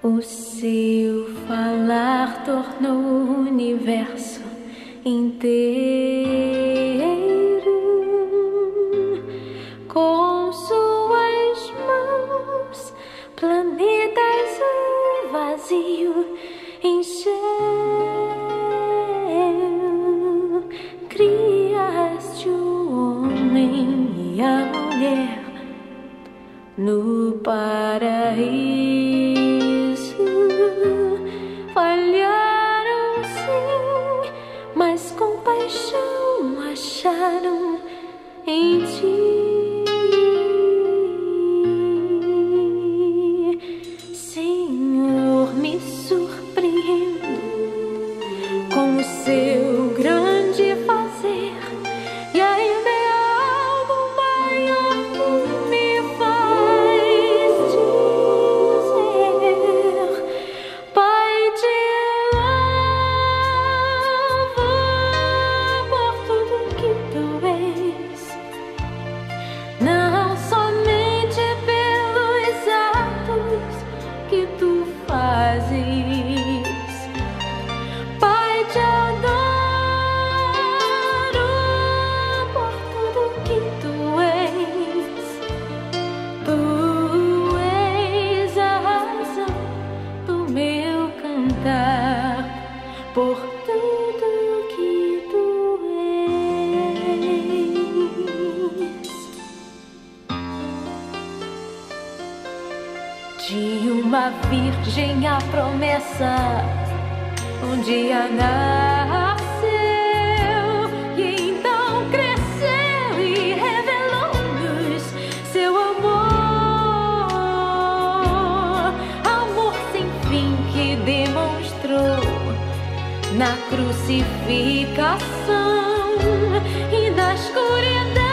O seu falar tornou o universo inteiro com suas mãos, planetas o vazio encheu. Criaste o homem e a mulher no paraíso. De uma virgem a promessa um dia nasceu na crucificação e na escuridão.